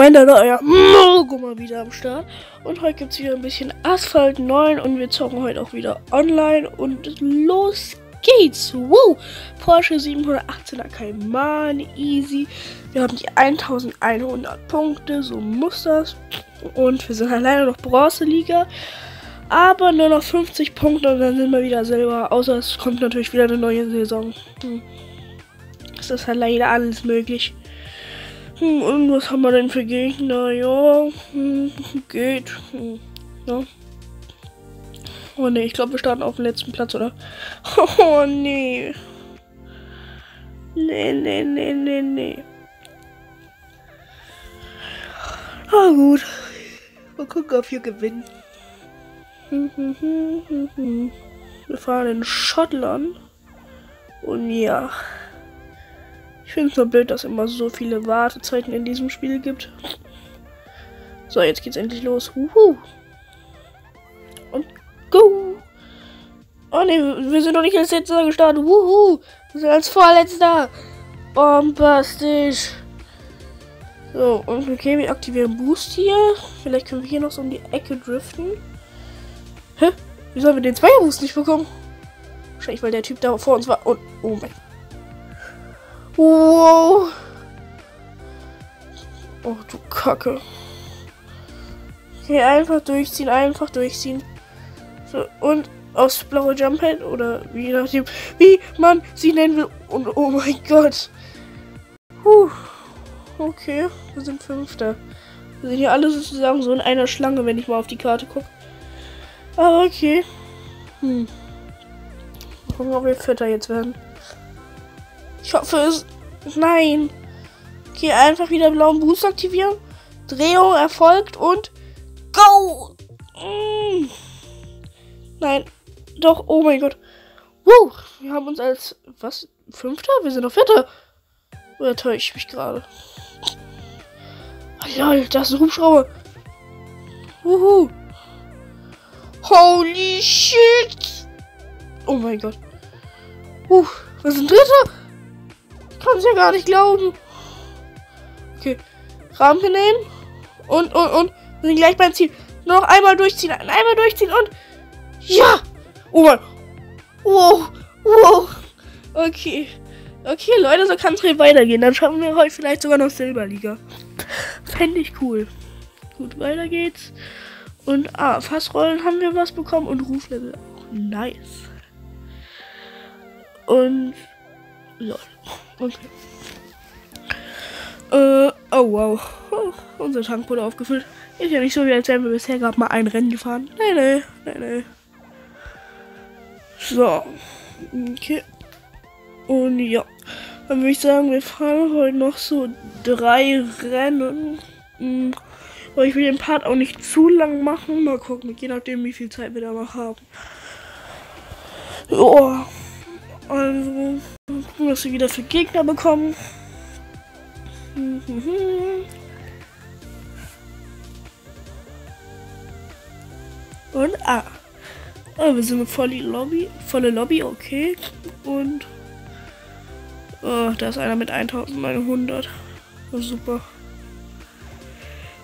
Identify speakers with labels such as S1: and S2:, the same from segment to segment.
S1: Mein da euer Mogo mal wieder am Start. Und heute gibt es wieder ein bisschen Asphalt 9 und wir zocken heute auch wieder online. Und los geht's. Woo! Porsche 718er Cayman, easy. Wir haben die 1100 Punkte, so muss das. Und wir sind alleine noch Bronze-Liga. Aber nur noch 50 Punkte und dann sind wir wieder selber. Außer es kommt natürlich wieder eine neue Saison. Hm. Es ist halt leider alles möglich. Hm, und was haben wir denn für Gegner? Ja, hm, geht. Hm, ja. Oh ne, ich glaube, wir starten auf dem letzten Platz, oder? Oh nee. Nee, nee, nee, nee, nee. Ah, gut. Mal gucken, ob wir gewinnen. Wir fahren in Schottland. Und ja. Ich finde es nur blöd, dass es immer so viele Wartezeiten in diesem Spiel gibt. So, jetzt geht's endlich los. Uhu. Und go! Oh ne, wir sind noch nicht als letzter gestartet. Wuhu! Wir sind als vorletzter. Bombastisch. So, und okay, wir aktivieren Boost hier. Vielleicht können wir hier noch so um die Ecke driften. Hä? Wie sollen wir den Zweierboost nicht bekommen? Wahrscheinlich, weil der Typ da vor uns war. Und, oh mein Wow. Oh, du Kacke. Okay, einfach durchziehen, einfach durchziehen. So, und aufs blaue Jumppad oder wie nachdem, wie man sie nennen will. Und oh mein Gott. Puh. Okay, wir sind Fünfter. Wir sind hier alle sozusagen so in einer Schlange, wenn ich mal auf die Karte gucke. Aber okay. Hm. Mal gucken, ob wir Vierter jetzt werden. Ich hoffe es. Nein. Okay, einfach wieder blauen Boost aktivieren. Drehung erfolgt und go. Mm. Nein. Doch, oh mein Gott. Woo, wir haben uns als was? Fünfter? Wir sind noch Vierter. Oder täusche ich mich gerade? Lol, das ist ein Hubschrauber. Wuhu. Holy shit. Oh mein Gott. Uh, wir sind Dritter kann es ja gar nicht glauben. Okay. Rampe nehmen. Und, und, und. Wir sind gleich beim Ziel. Noch einmal durchziehen. Einmal durchziehen und. Ja! Oh Mann. Wow. Wow. Okay. Okay, Leute, so kann es weitergehen. Dann schaffen wir heute vielleicht sogar noch Silberliga. Fände ich cool. Gut, weiter geht's. Und, ah, Fassrollen haben wir was bekommen und Ruflevel auch. Nice. Und, lol. Okay. Äh, oh wow. Oh, unser Tank wurde aufgefüllt. Ist ja nicht so, wie als wären wir bisher gerade mal ein Rennen gefahren. Nee, nee, nee, nee. So. Okay. Und ja. Dann würde ich sagen, wir fahren heute noch so drei Rennen. Hm. Aber ich will den Part auch nicht zu lang machen. Mal gucken, je nachdem, wie viel Zeit wir da noch haben. Ja. Also, gucken, was wir wieder für Gegner bekommen. Und ah. ah wir sind volle Lobby. Volle Lobby, okay. Und oh, da ist einer mit 1900. Super.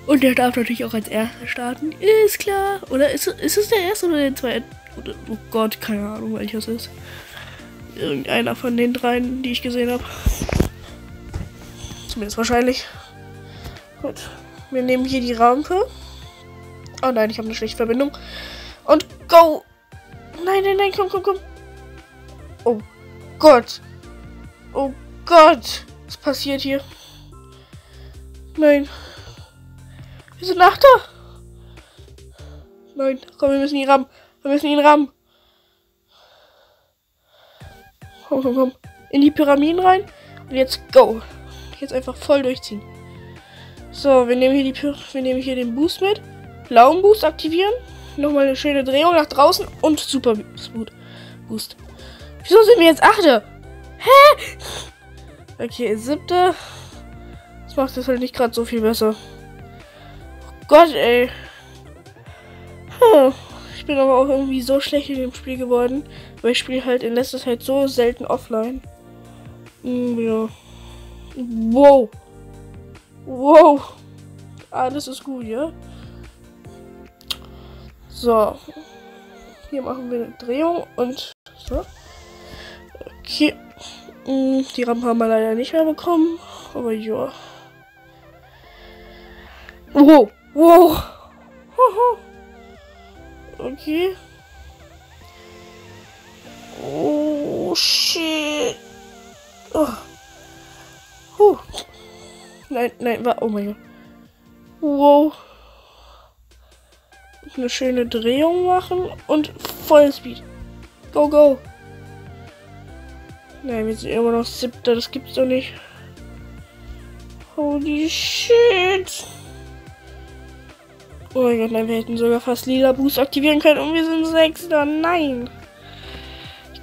S1: Und der darf natürlich auch als erster starten. Ist klar. Oder ist, ist es der erste oder der zweite? oh Gott, keine Ahnung, welches ist. Irgendeiner von den dreien, die ich gesehen habe. Zumindest wahrscheinlich. Gut. Wir nehmen hier die Rampe. Oh nein, ich habe eine schlechte Verbindung. Und go! Nein, nein, nein, komm, komm, komm. Oh Gott. Oh Gott. Was passiert hier? Nein. Wir sind Achter. Nein, komm, wir müssen ihn rammen. Wir müssen ihn rammen. Komm, komm, komm. In die Pyramiden rein. Und jetzt go. Jetzt einfach voll durchziehen. So, wir nehmen hier die wir nehmen hier den Boost mit. Blauen Boost aktivieren. Nochmal eine schöne Drehung nach draußen und super Smooth Boost. Wieso sind wir jetzt Achte? Hä? Okay, siebte. Das macht das halt nicht gerade so viel besser. Oh Gott, ey. Hm. Ich bin aber auch irgendwie so schlecht in dem Spiel geworden, weil ich spiele halt in letzter Zeit so selten offline. Hm, ja. Wow. Wow. Alles ist gut, ja? So. Hier machen wir eine Drehung und so. Okay. Mm, die Rampe haben wir leider nicht mehr bekommen. Aber ja. Wow. Wow. Okay. Oh, shit. Oh. Huh. Nein, nein, war. Oh mein Gott. Wow. Eine schöne Drehung machen und Vollspeed. Go, go. Nein, wir sind immer noch siebter. Das gibt's doch nicht. Holy shit. Oh mein Gott, nein, wir hätten sogar fast lila Boost aktivieren können und wir sind sechster. Nein.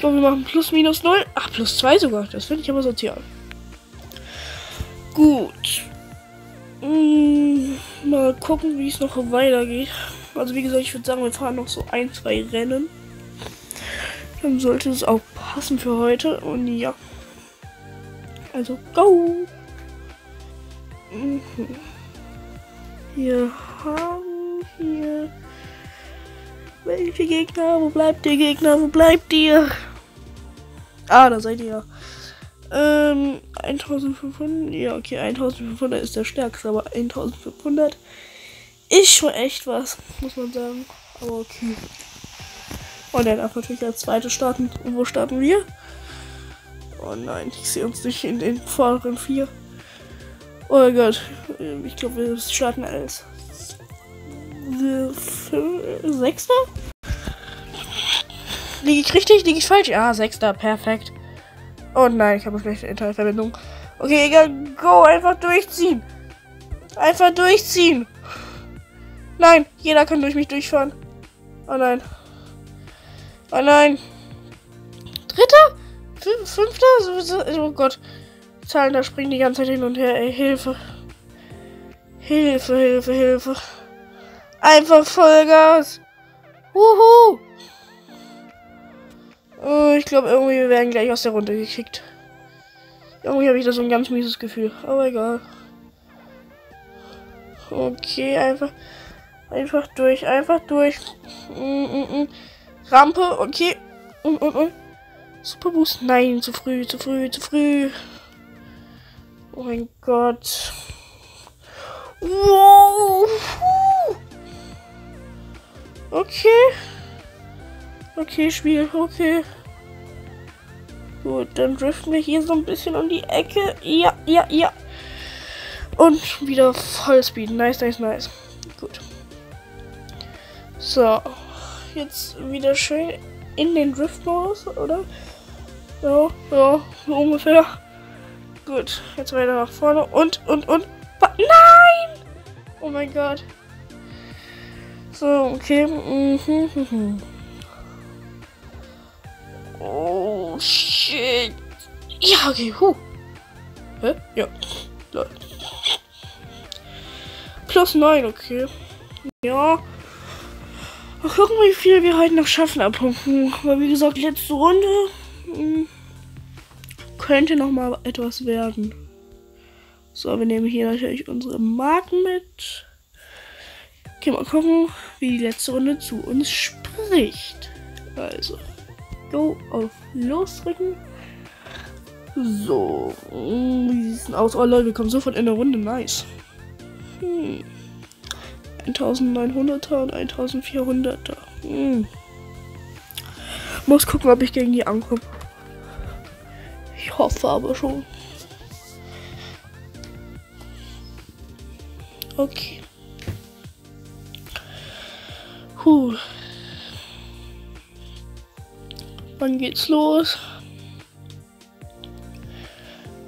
S1: Glaube, wir machen plus minus null. Ach, plus zwei sogar. Das finde ich aber sozial. Gut. Hm, mal gucken, wie es noch weitergeht. Also wie gesagt, ich würde sagen, wir fahren noch so ein, zwei Rennen. Dann sollte es auch passen für heute. Und ja. Also go! Mhm. Wir haben hier. Welche Gegner? Wo bleibt der Gegner? Wo bleibt ihr? Ah, da seid ihr. Ähm, 1500. Ja, okay, 1500 ist der stärkste, aber 1500 ist schon echt was, muss man sagen. Aber okay. Und er darf natürlich als zweite starten. Und wo starten wir? Oh nein, ich sehe uns nicht in den vorderen vier. Oh Gott, ich glaube, wir starten als Sechster? Liege ich richtig? Liege ich falsch? Ja, Sechster, perfekt. Oh nein, ich habe eine schlechte Internetverbindung. Okay, egal, go, einfach durchziehen. Einfach durchziehen. Nein, jeder kann durch mich durchfahren. Oh nein. Oh nein. Dritter? Fün fünfter? Oh Gott. Zahlen da springen die ganze Zeit hin und her. Ey, Hilfe. Hilfe, Hilfe, Hilfe. Einfach Vollgas. Wuhu. Oh, ich glaube, irgendwie wir werden gleich aus der Runde gekickt. Irgendwie habe ich da so ein ganz mieses Gefühl. Aber egal. Okay, einfach. Einfach durch, einfach durch. Mm, mm, mm. Rampe, okay. Und, und, und. Super Boost. Nein, zu früh, zu früh, zu früh. Oh mein Gott. Wow. Okay. Okay, Spiel, okay. Gut, dann driften wir hier so ein bisschen um die Ecke. Ja, ja, ja. Und wieder Vollspeed. Nice, nice, nice. Gut. So, jetzt wieder schön in den Drift-Modus, oder? Ja, ja, so ungefähr. Gut, jetzt weiter nach vorne und, und, und. Nein! Oh mein Gott. So, okay. Mhm, mhm. Oh, shit. Ja, okay, huh. Hä? Ja. Lol. Plus 9, okay. Ja. Mal gucken, wie viel wir heute noch schaffen abpunkten. Aber wie gesagt, letzte Runde mh, hm, könnte noch mal etwas werden. So, wir nehmen hier natürlich unsere Marken mit. Okay, mal gucken, wie die letzte Runde zu uns spricht. Also, go auf losdrücken. So, wie sieht es denn aus? Oh Leute, wir kommen sofort in der Runde. Nice. Hm. 1900er und 1400er. Hm. Muss gucken, ob ich gegen die ankomme. Ich hoffe aber schon. Okay. Puh. Wann geht's los?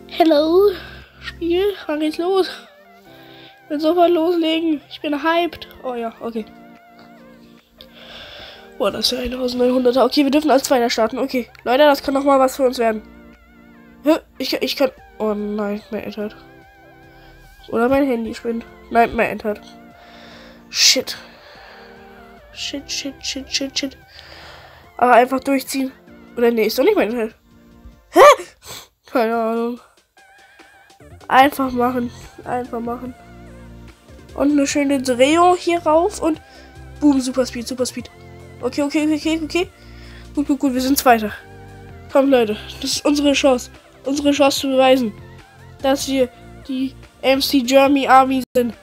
S1: Hello, Spiel, wann geht's los? will sofort loslegen. Ich bin hyped. Oh ja, okay. Boah, das ist ja 1900er. Okay, wir dürfen als Zweiter starten. Okay. Leute, das kann noch mal was für uns werden. Ich, ich kann... Oh nein, mein Internet. Oder mein Handy spinnt. Nein, mein Internet. Shit. Shit, shit, shit, shit, shit. Aber einfach durchziehen. Oder nee, ist doch nicht mein Internet. Hä? Keine Ahnung. Einfach machen. Einfach machen. Und eine schöne Drehung hier rauf und boom, Super Speed, Super Speed. Okay, okay, okay, okay. Gut, gut, gut, wir sind Zweiter. Komm, Leute, das ist unsere Chance. Unsere Chance zu beweisen, dass wir die MC Germany Army sind.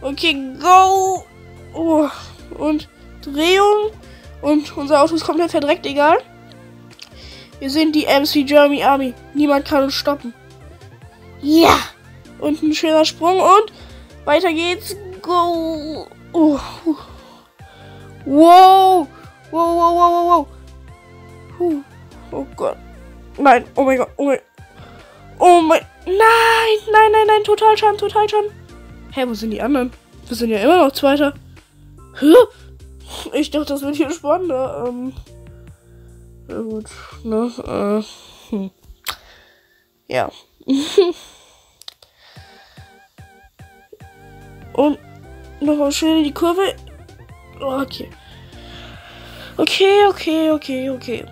S1: Okay, go! Oh, und Drehung. Und unser Auto ist komplett verdreckt, egal. Wir sind die MC Germany Army. Niemand kann uns stoppen. Ja! Und ein schöner Sprung und weiter geht's. Go! Oh. Wow! Wow, wow, wow, wow, wow. Oh Gott. Nein, oh mein Gott, oh mein Oh mein. Nein, nein, nein, nein, total schon, total schon. Hä, wo sind die anderen? Wir sind ja immer noch Zweiter. Hä? Ich dachte, das wird hier spannender. Ähm. Na gut, ne? Äh. Hm. Ja. Und nochmal schön in die Kurve. Okay. Okay, okay, okay, okay.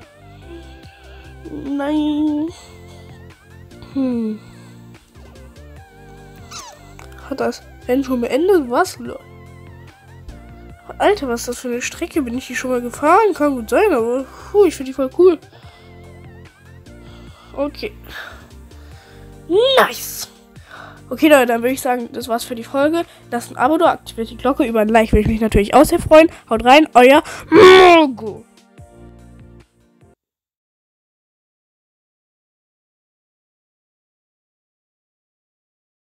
S1: Nein. Hm. Hat das Rennen schon beendet? Was? Alter, was ist das für eine Strecke? Bin ich die schon mal gefahren? Kann gut sein, aber puh, ich finde die voll cool. Okay. Nice. Okay, Leute, dann würde ich sagen, das war's für die Folge. Lasst ein Abo da, aktiviert die Glocke. Über ein Like würde ich mich natürlich auch sehr freuen. Haut rein, euer Mogo.